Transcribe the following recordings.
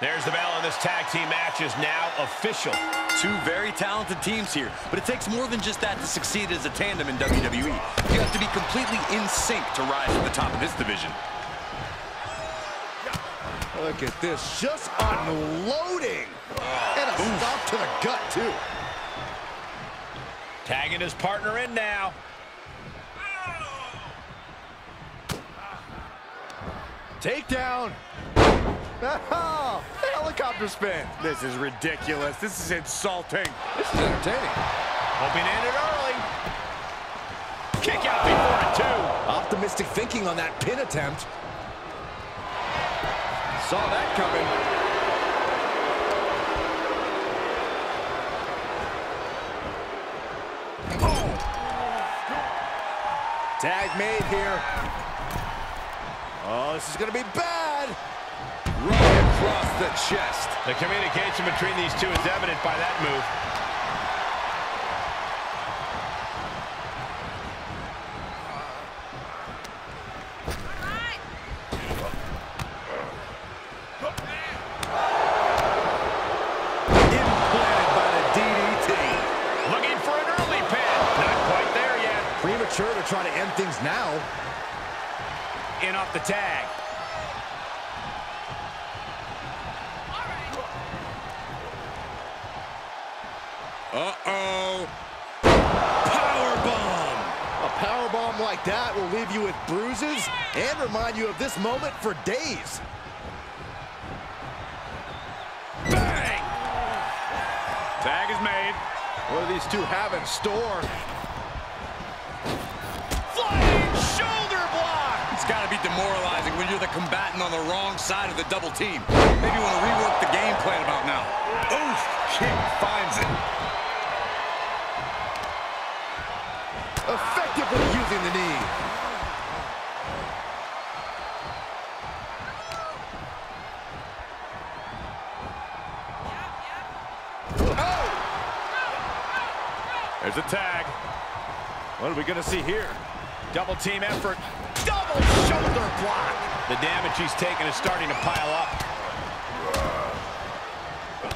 There's the bell, and this tag team match is now official. Two very talented teams here, but it takes more than just that to succeed as a tandem in WWE. You have to be completely in sync to rise to the top of this division. Look at this, just unloading. And a Oof. stop to the gut, too. Tagging his partner in now. Takedown. Helicopter spin. This is ridiculous. This is insulting. This is entertaining. Hoping to end it early. Kick out before it, two. Optimistic thinking on that pin attempt. Saw that coming. Tag made here. Oh, this is going to be bad. Right across the chest. The communication between these two is evident by that move. Good by the DDT. Looking for an early pit. Not quite there yet. Premature to try to end things now. In off the tag. Uh-oh. Power bomb. A power bomb like that will leave you with bruises and remind you of this moment for days. Bang! Tag is made. What do these two have in store? Got to be demoralizing when you're the combatant on the wrong side of the double team. Maybe you want to rework the game plan about now. Oof! Kick finds it. Effectively using the knee. There's a tag. What are we going to see here? Double team effort. Double shoulder block. The damage he's taken is starting to pile up.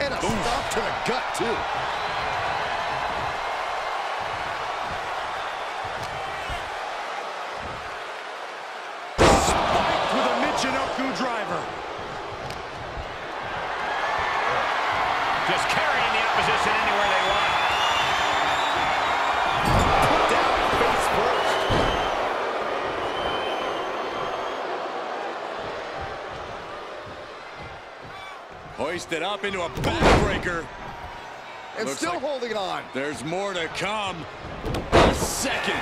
And a Oof. stop to the gut, too. Hoisted up into a backbreaker. And Looks still like holding on. There's more to come. A second.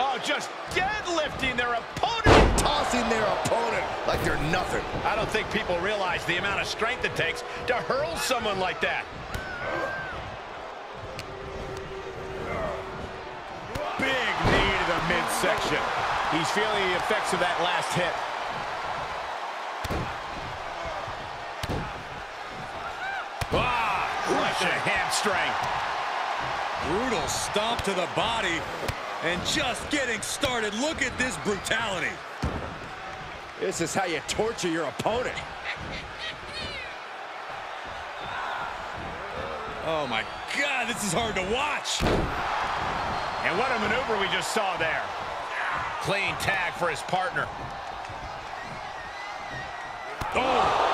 Oh, just deadlifting their opponent. Tossing their opponent like they're nothing. I don't think people realize the amount of strength it takes to hurl someone like that. Big knee to the midsection. He's feeling the effects of that last hit. Ah, to hamstring. Brutal stomp to the body. And just getting started. Look at this brutality. This is how you torture your opponent. Oh, my God, this is hard to watch. And what a maneuver we just saw there. Clean tag for his partner. Oh,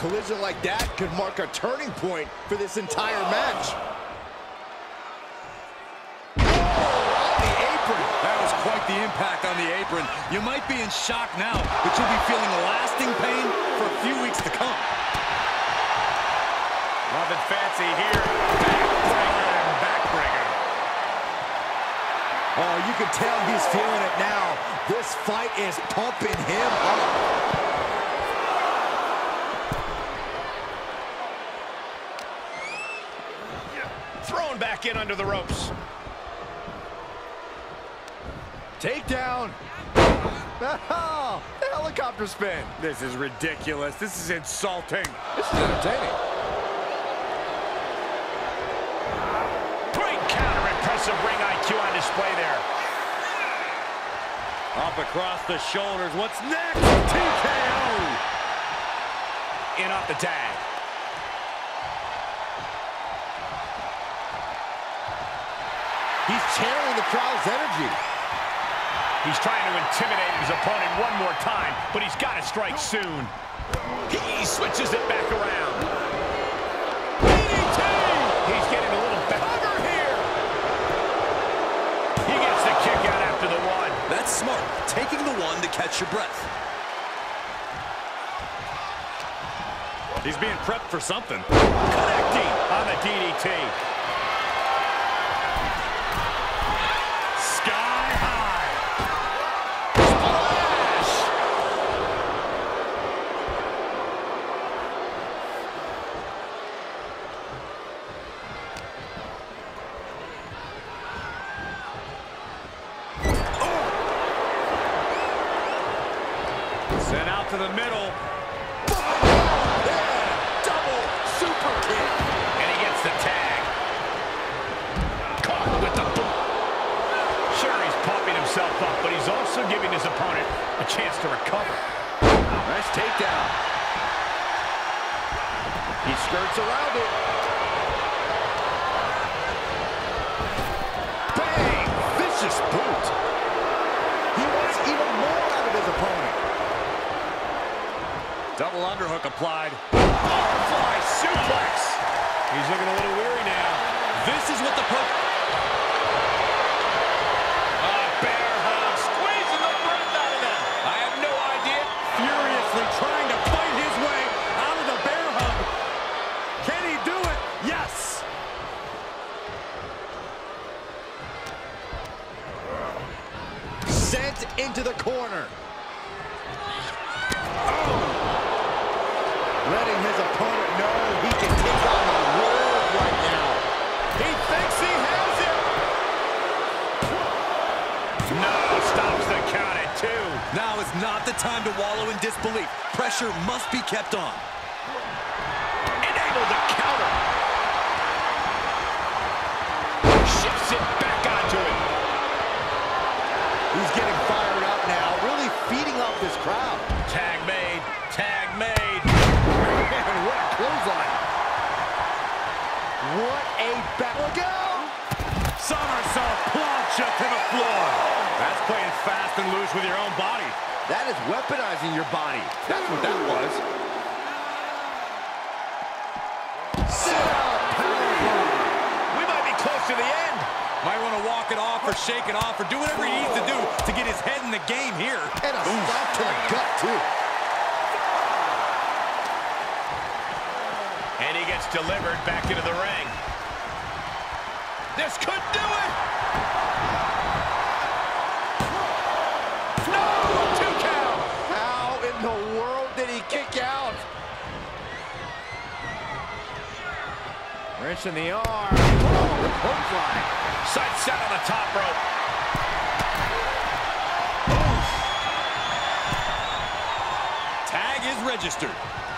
collision like that could mark a turning point for this entire match. Oh, that was quite the impact on the apron. You might be in shock now, but you'll be feeling lasting pain for a few weeks to come. Nothing fancy here. Backbreaker and backbreaker. Oh, you can tell he's feeling it now. This fight is pumping him up. back in under the ropes. Takedown. Oh, the helicopter spin. This is ridiculous. This is insulting. This is entertaining. Great counter. Impressive ring IQ on display there. Up across the shoulders. What's next? TKO. In off the tag. He's channeling the crowd's energy. He's trying to intimidate his opponent one more time, but he's got to strike soon. He switches it back around. DDT! He's getting a little better here. He gets the kick out after the one. That's smart, taking the one to catch your breath. He's being prepped for something. Connecting on the DDT. To recover. Nice takedown. He skirts around it. Bang! Vicious boot. He wants even more out of his opponent. Double underhook applied. Butterfly suplex. He's looking a little weary now. This is what the Sent into the corner. Oh. Letting his opponent know he can take on the world right now. He thinks he has it. No, stops the count at two. Now is not the time to wallow in disbelief. Pressure must be kept on. Fast with your own body. That is weaponizing your body. That's what that was. Sit out, powerbomb. We might be close to the end. Might want to walk it off or shake it off or do whatever he needs to do to get his head in the game here. And a stop to the gut, too. And he gets delivered back into the ring. This could do it. In the arm. Oh, set on the top rope. Tag is registered.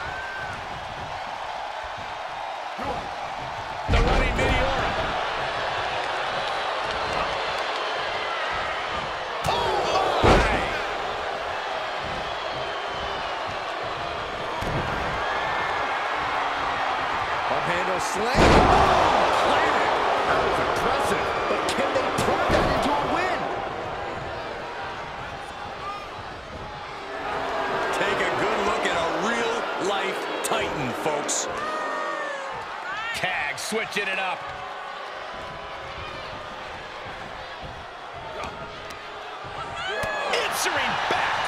Answering back.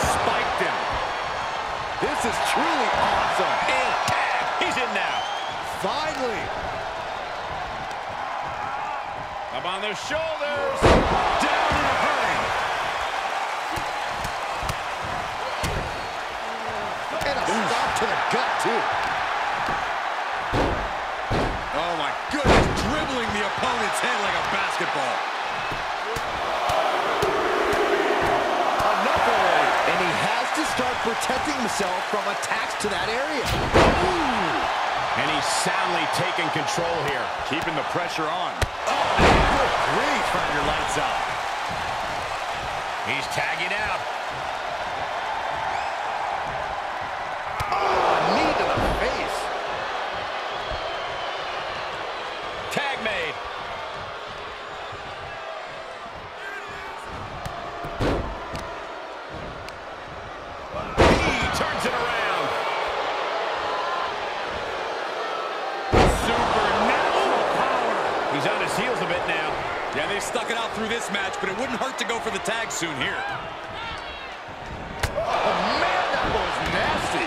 Spiked him. This is truly awesome. And tag. He's in now. Finally. Up on their shoulders. Down in a hurry. And a stop to the gut, too. Oh my goodness, dribbling the opponent's head like a basketball. Enough already. And he has to start protecting himself from attacks to that area. And he's soundly taking control here. Keeping the pressure on. Oh, good grief. Turn your lights out. He's tagging out. He's on his heels a bit now. Yeah, they've stuck it out through this match, but it wouldn't hurt to go for the tag soon here. Oh, man, that was nasty.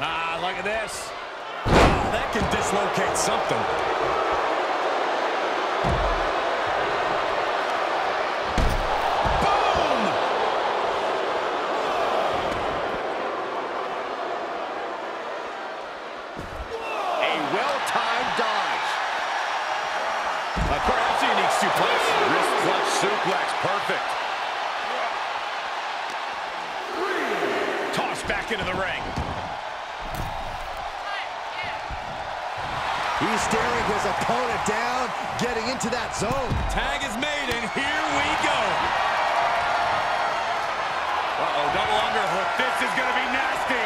Ah, look at this. Oh, that can dislocate something. Boom! A well-timed dodge. Uh, perhaps a unique suplex. Wrist clutch suplex, perfect. Tossed back into the ring. He's staring his opponent down, getting into that zone. Tag is made, and here we go. Uh-oh, double underhook. This is going to be nasty.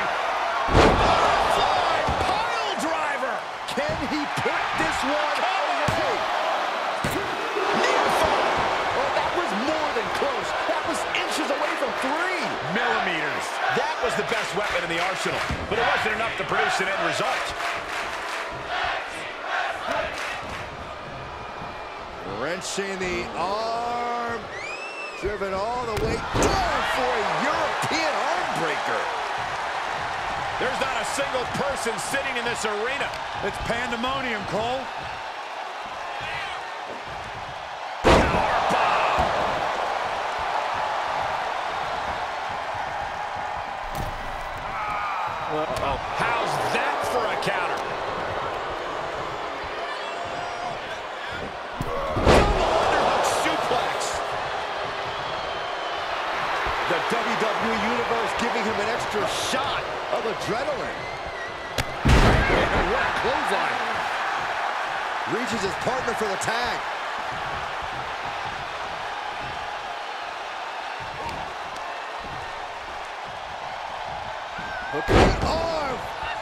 Fly pile driver. Can he put this one away? Near fall. Oh, that was more than close. That was inches away from three. Millimeters. That was the best weapon in the arsenal, but it wasn't enough to produce an end result. Wrenching the arm. Driven all the way down for a European arm breaker. There's not a single person sitting in this arena. It's pandemonium, Cole. Reaches for the tag. Hooking that arm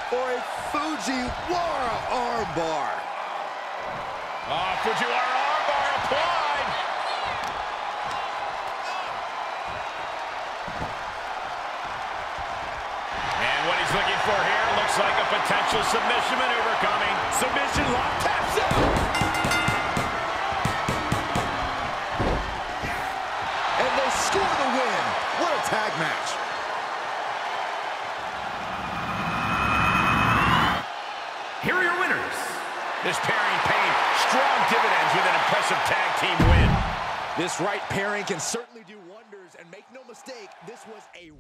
for a Fujiwara armbar. Ah, Fujiwara armbar applied. And what he's looking for here looks like a potential submission maneuver coming. Submission lock taps out. Dividends with an impressive tag team win. This right pairing can certainly do wonders, and make no mistake, this was a